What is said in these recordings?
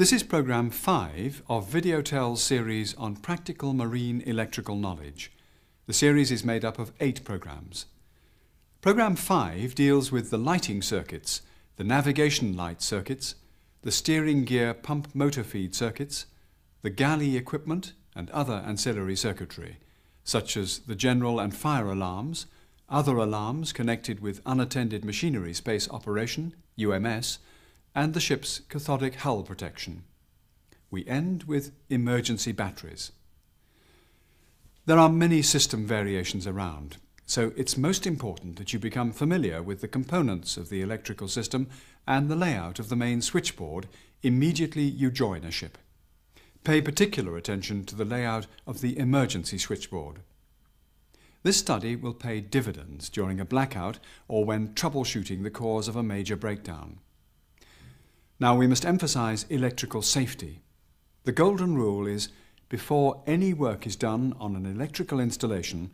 This is programme 5 of Videotel's series on practical marine electrical knowledge. The series is made up of eight programmes. Programme 5 deals with the lighting circuits, the navigation light circuits, the steering gear pump motor feed circuits, the galley equipment and other ancillary circuitry, such as the general and fire alarms, other alarms connected with unattended machinery space operation, UMS, and the ship's cathodic hull protection. We end with emergency batteries. There are many system variations around, so it's most important that you become familiar with the components of the electrical system and the layout of the main switchboard immediately you join a ship. Pay particular attention to the layout of the emergency switchboard. This study will pay dividends during a blackout or when troubleshooting the cause of a major breakdown. Now we must emphasize electrical safety. The golden rule is before any work is done on an electrical installation,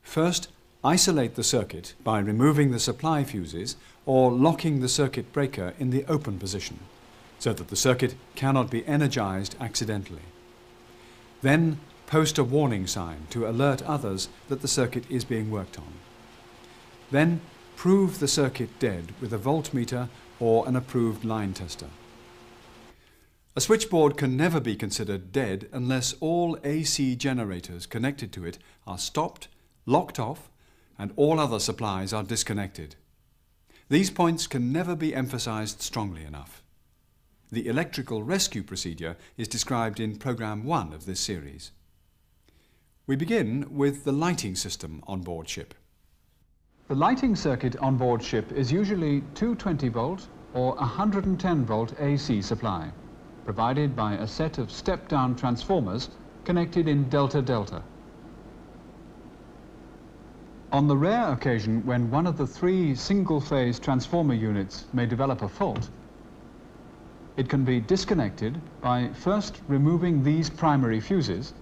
first isolate the circuit by removing the supply fuses or locking the circuit breaker in the open position so that the circuit cannot be energized accidentally. Then post a warning sign to alert others that the circuit is being worked on. Then prove the circuit dead with a voltmeter or an approved line tester. A switchboard can never be considered dead unless all AC generators connected to it are stopped, locked off, and all other supplies are disconnected. These points can never be emphasized strongly enough. The electrical rescue procedure is described in Programme 1 of this series. We begin with the lighting system on board ship. The lighting circuit on board ship is usually 220 volt or 110 volt AC supply, provided by a set of step-down transformers connected in delta-delta. On the rare occasion when one of the three single-phase transformer units may develop a fault, it can be disconnected by first removing these primary fuses,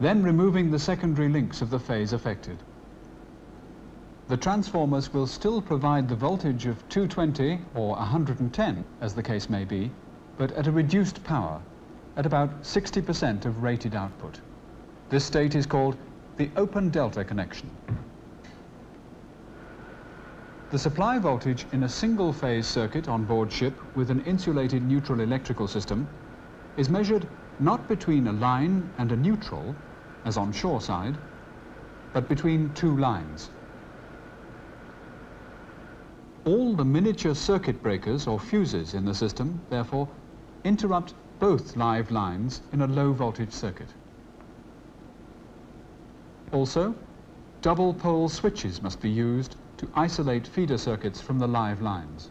then removing the secondary links of the phase affected. The transformers will still provide the voltage of 220 or 110, as the case may be, but at a reduced power, at about 60% of rated output. This state is called the open delta connection. The supply voltage in a single-phase circuit on board ship with an insulated neutral electrical system is measured not between a line and a neutral, as on shore side, but between two lines. All the miniature circuit breakers or fuses in the system, therefore, interrupt both live lines in a low voltage circuit. Also, double pole switches must be used to isolate feeder circuits from the live lines.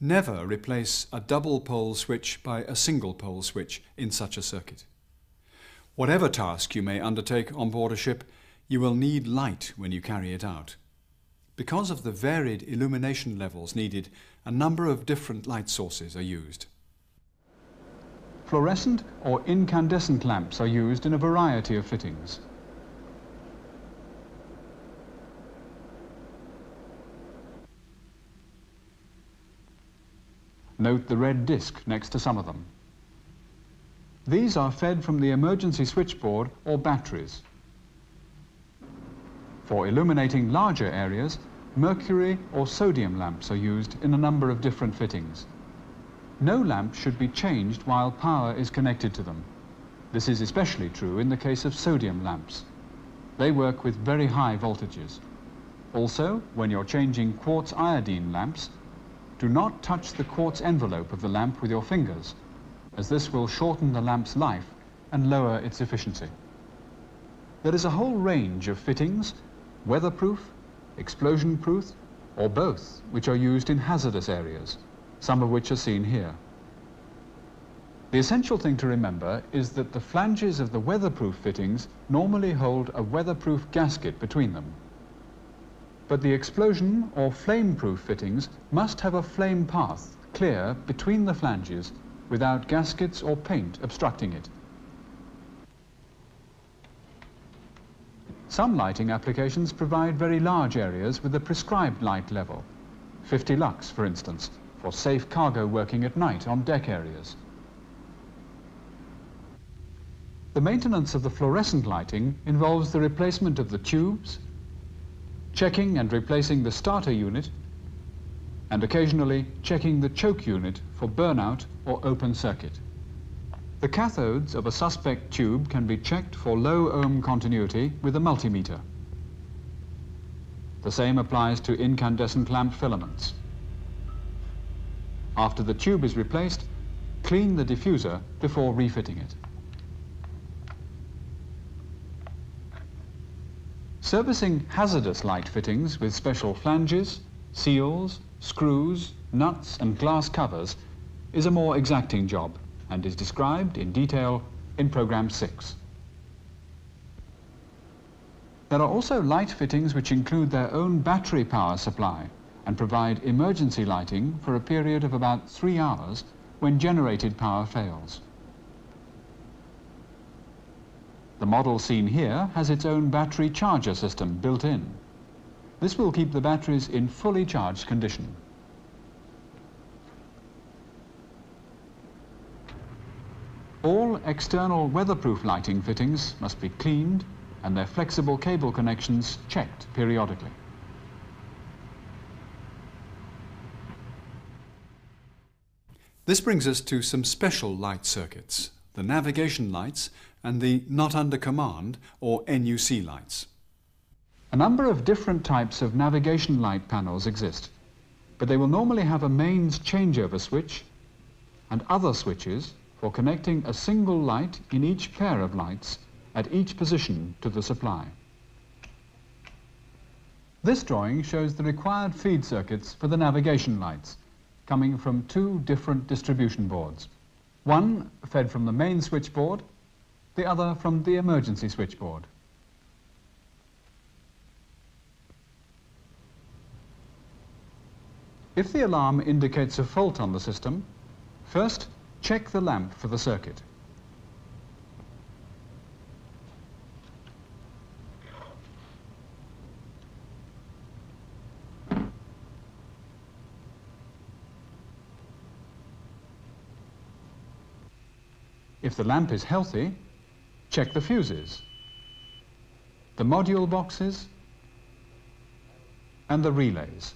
Never replace a double pole switch by a single pole switch in such a circuit. Whatever task you may undertake on board a ship, you will need light when you carry it out. Because of the varied illumination levels needed, a number of different light sources are used. Fluorescent or incandescent lamps are used in a variety of fittings. Note the red disc next to some of them. These are fed from the emergency switchboard or batteries. For illuminating larger areas, mercury or sodium lamps are used in a number of different fittings. No lamp should be changed while power is connected to them. This is especially true in the case of sodium lamps. They work with very high voltages. Also, when you're changing quartz iodine lamps, do not touch the quartz envelope of the lamp with your fingers, as this will shorten the lamp's life and lower its efficiency. There is a whole range of fittings, weatherproof, explosion-proof, or both, which are used in hazardous areas, some of which are seen here. The essential thing to remember is that the flanges of the weatherproof fittings normally hold a weatherproof gasket between them but the explosion or flame-proof fittings must have a flame path clear between the flanges without gaskets or paint obstructing it. Some lighting applications provide very large areas with a prescribed light level. 50 lux for instance, for safe cargo working at night on deck areas. The maintenance of the fluorescent lighting involves the replacement of the tubes, checking and replacing the starter unit, and occasionally checking the choke unit for burnout or open circuit. The cathodes of a suspect tube can be checked for low ohm continuity with a multimeter. The same applies to incandescent lamp filaments. After the tube is replaced, clean the diffuser before refitting it. Servicing hazardous light fittings with special flanges, seals, screws, nuts and glass covers is a more exacting job and is described in detail in Programme 6. There are also light fittings which include their own battery power supply and provide emergency lighting for a period of about three hours when generated power fails. The model seen here has its own battery charger system built in. This will keep the batteries in fully charged condition. All external weatherproof lighting fittings must be cleaned and their flexible cable connections checked periodically. This brings us to some special light circuits, the navigation lights and the not under command or NUC lights. A number of different types of navigation light panels exist, but they will normally have a mains changeover switch and other switches for connecting a single light in each pair of lights at each position to the supply. This drawing shows the required feed circuits for the navigation lights, coming from two different distribution boards. One fed from the main switchboard the other from the emergency switchboard. If the alarm indicates a fault on the system, first check the lamp for the circuit. If the lamp is healthy, check the fuses, the module boxes, and the relays.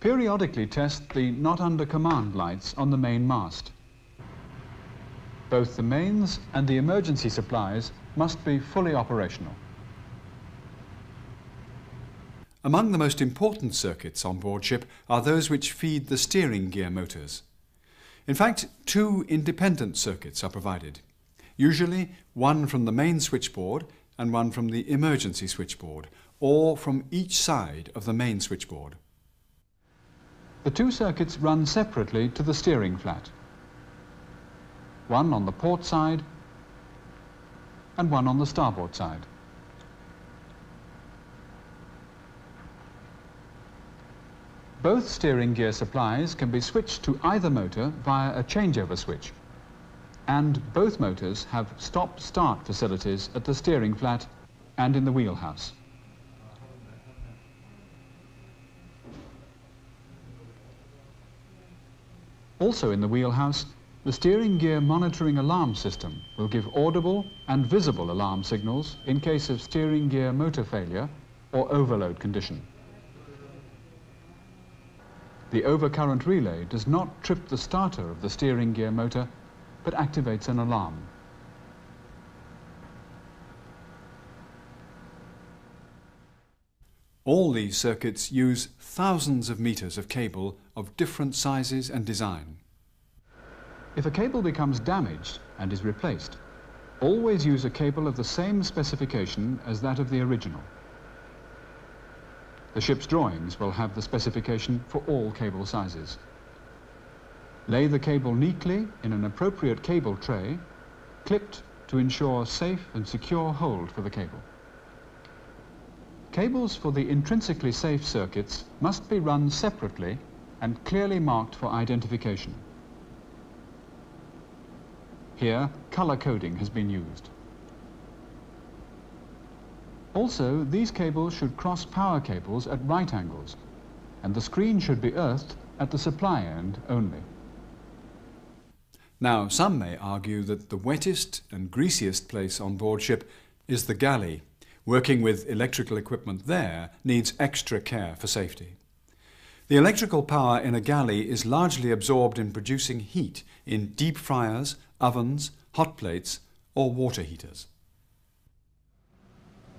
Periodically test the not under command lights on the main mast. Both the mains and the emergency supplies must be fully operational. Among the most important circuits on board ship are those which feed the steering gear motors. In fact, two independent circuits are provided, usually one from the main switchboard and one from the emergency switchboard, or from each side of the main switchboard. The two circuits run separately to the steering flat. One on the port side and one on the starboard side. Both steering gear supplies can be switched to either motor via a changeover switch. And both motors have stop-start facilities at the steering flat and in the wheelhouse. Also in the wheelhouse, the steering gear monitoring alarm system will give audible and visible alarm signals in case of steering gear motor failure or overload condition. The overcurrent relay does not trip the starter of the steering gear motor, but activates an alarm. All these circuits use thousands of meters of cable of different sizes and design. If a cable becomes damaged and is replaced, always use a cable of the same specification as that of the original. The ship's drawings will have the specification for all cable sizes. Lay the cable neatly in an appropriate cable tray, clipped to ensure safe and secure hold for the cable. Cables for the intrinsically safe circuits must be run separately and clearly marked for identification. Here, color coding has been used. Also, these cables should cross power cables at right angles, and the screen should be earthed at the supply end only. Now, some may argue that the wettest and greasiest place on board ship is the galley. Working with electrical equipment there needs extra care for safety. The electrical power in a galley is largely absorbed in producing heat in deep fryers, ovens, hot plates or water heaters.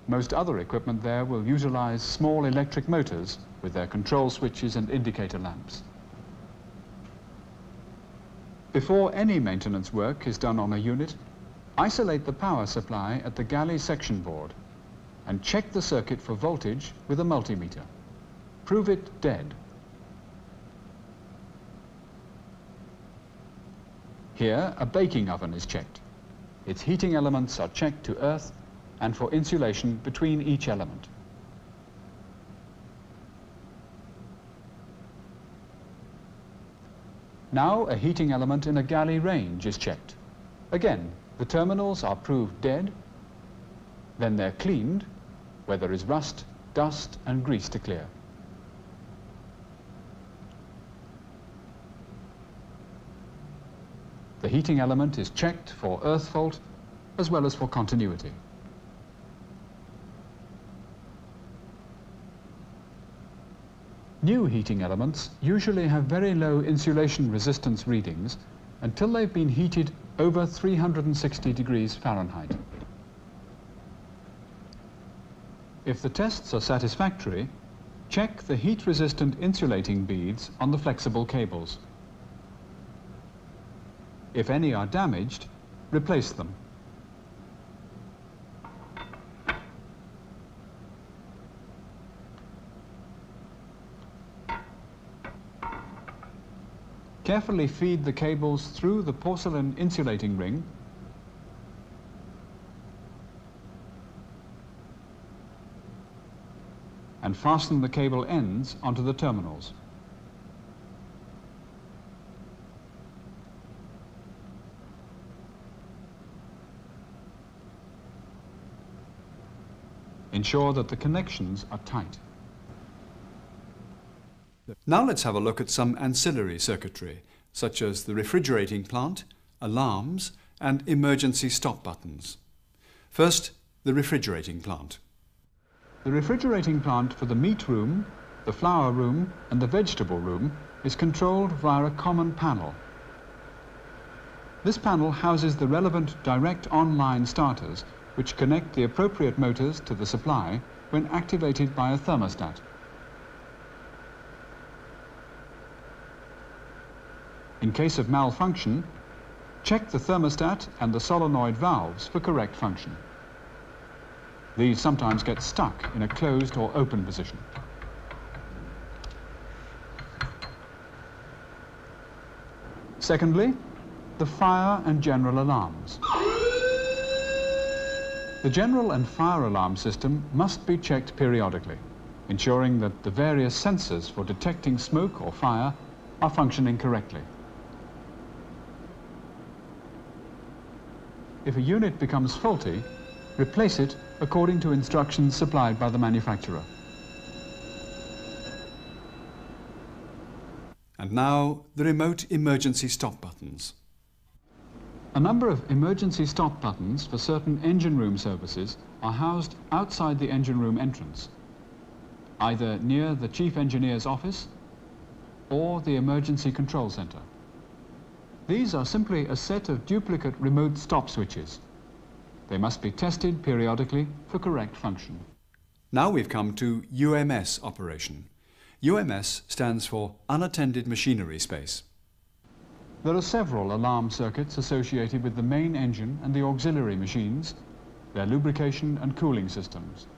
Most other equipment there will utilize small electric motors with their control switches and indicator lamps. Before any maintenance work is done on a unit, isolate the power supply at the galley section board and check the circuit for voltage with a multimeter. Prove it dead. Here, a baking oven is checked. Its heating elements are checked to earth and for insulation between each element. Now a heating element in a galley range is checked. Again, the terminals are proved dead, then they're cleaned, where there is rust, dust and grease to clear. The heating element is checked for earth fault as well as for continuity. New heating elements usually have very low insulation resistance readings until they've been heated over 360 degrees Fahrenheit. If the tests are satisfactory, check the heat-resistant insulating beads on the flexible cables. If any are damaged, replace them. Carefully feed the cables through the porcelain insulating ring and fasten the cable ends onto the terminals. Ensure that the connections are tight. Now let's have a look at some ancillary circuitry, such as the refrigerating plant, alarms, and emergency stop buttons. First, the refrigerating plant. The refrigerating plant for the meat room, the flour room, and the vegetable room is controlled via a common panel. This panel houses the relevant direct online starters, which connect the appropriate motors to the supply when activated by a thermostat. In case of malfunction, check the thermostat and the solenoid valves for correct function. These sometimes get stuck in a closed or open position. Secondly, the fire and general alarms. The general and fire alarm system must be checked periodically, ensuring that the various sensors for detecting smoke or fire are functioning correctly. If a unit becomes faulty, replace it according to instructions supplied by the manufacturer. And now the remote emergency stop buttons. A number of emergency stop buttons for certain engine room services are housed outside the engine room entrance, either near the chief engineer's office or the emergency control center. These are simply a set of duplicate remote stop switches. They must be tested periodically for correct function. Now we've come to UMS operation. UMS stands for Unattended Machinery Space. There are several alarm circuits associated with the main engine and the auxiliary machines, their lubrication and cooling systems.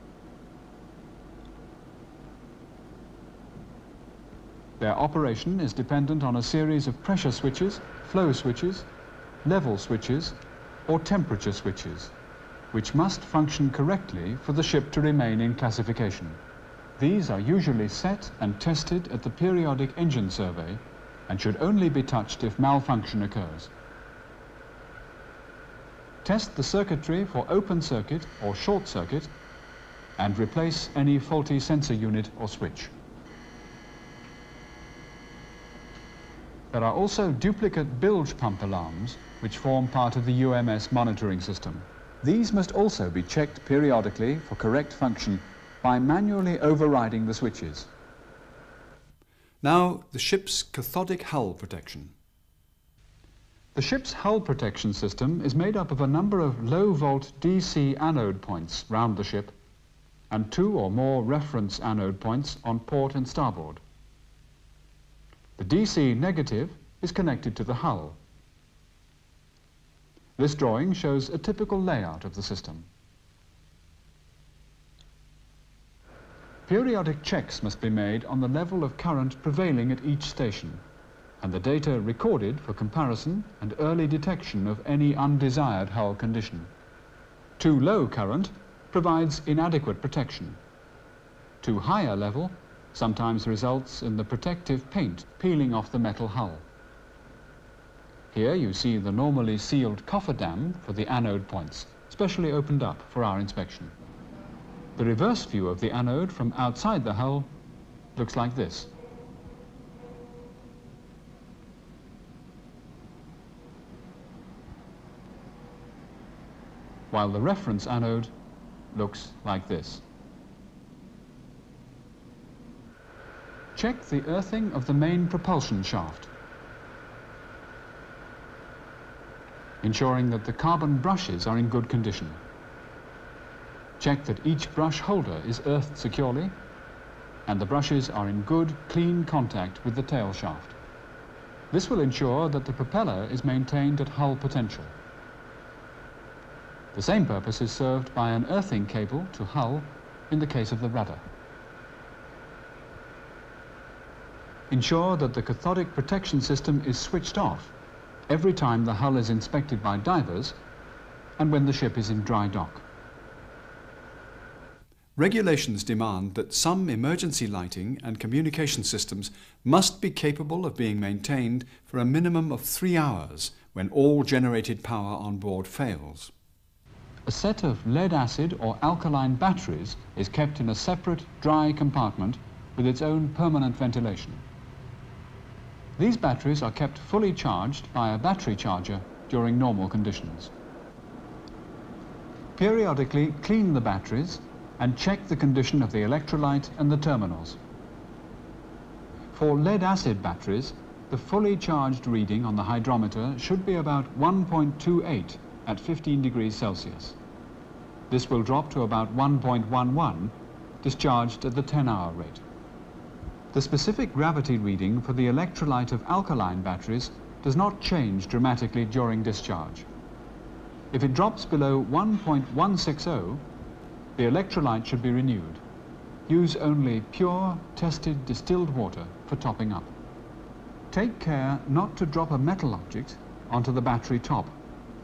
Their operation is dependent on a series of pressure switches, flow switches, level switches, or temperature switches, which must function correctly for the ship to remain in classification. These are usually set and tested at the periodic engine survey and should only be touched if malfunction occurs. test the circuitry for open circuit or short circuit, and replace any faulty sensor unit or switch. There are also duplicate bilge pump alarms which form part of the UMS monitoring system. These must also be checked periodically for correct function by manually overriding the switches. Now, the ship's cathodic hull protection. The ship's hull protection system is made up of a number of low-volt DC anode points round the ship and two or more reference anode points on port and starboard. The DC negative is connected to the hull. This drawing shows a typical layout of the system. Periodic checks must be made on the level of current prevailing at each station and the data recorded for comparison and early detection of any undesired hull condition. Too low current provides inadequate protection. Too high a level sometimes results in the protective paint peeling off the metal hull. Here you see the normally sealed cofferdam for the anode points, specially opened up for our inspection. The reverse view of the anode from outside the hull looks like this. While the reference anode looks like this. Check the earthing of the main propulsion shaft. Ensuring that the carbon brushes are in good condition. Check that each brush holder is earthed securely and the brushes are in good, clean contact with the tail shaft. This will ensure that the propeller is maintained at hull potential. The same purpose is served by an earthing cable to hull in the case of the rudder. Ensure that the cathodic protection system is switched off every time the hull is inspected by divers and when the ship is in dry dock. Regulations demand that some emergency lighting and communication systems must be capable of being maintained for a minimum of three hours when all generated power on board fails. A set of lead acid or alkaline batteries is kept in a separate dry compartment with its own permanent ventilation. These batteries are kept fully charged by a battery charger during normal conditions. Periodically clean the batteries and check the condition of the electrolyte and the terminals. For lead-acid batteries, the fully charged reading on the hydrometer should be about 1.28 at 15 degrees Celsius. This will drop to about 1.11 discharged at the 10-hour rate. The specific gravity reading for the electrolyte of alkaline batteries does not change dramatically during discharge. If it drops below 1.160, the electrolyte should be renewed. Use only pure, tested, distilled water for topping up. Take care not to drop a metal object onto the battery top,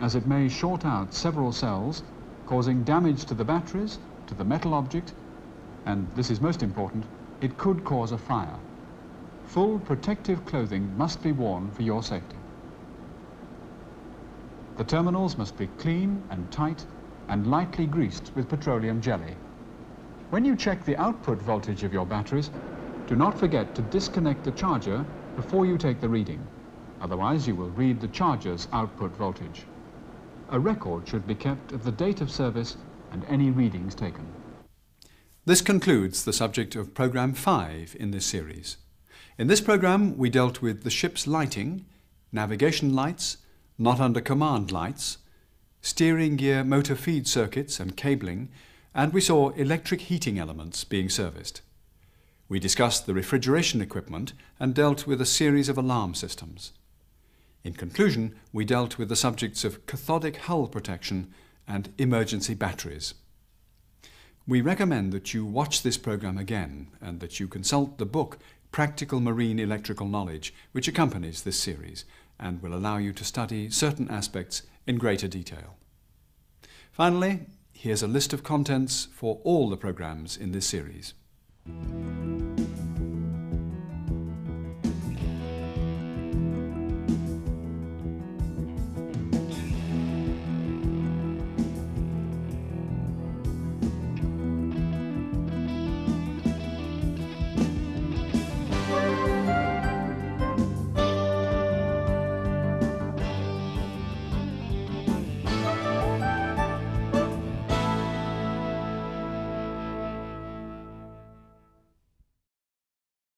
as it may short out several cells, causing damage to the batteries, to the metal object, and this is most important, it could cause a fire. Full protective clothing must be worn for your safety. The terminals must be clean and tight and lightly greased with petroleum jelly. When you check the output voltage of your batteries, do not forget to disconnect the charger before you take the reading. Otherwise, you will read the charger's output voltage. A record should be kept of the date of service and any readings taken. This concludes the subject of Programme 5 in this series. In this programme we dealt with the ship's lighting, navigation lights, not under command lights, steering gear motor feed circuits and cabling, and we saw electric heating elements being serviced. We discussed the refrigeration equipment and dealt with a series of alarm systems. In conclusion, we dealt with the subjects of cathodic hull protection and emergency batteries. We recommend that you watch this program again and that you consult the book Practical Marine Electrical Knowledge, which accompanies this series and will allow you to study certain aspects in greater detail. Finally, here's a list of contents for all the programs in this series.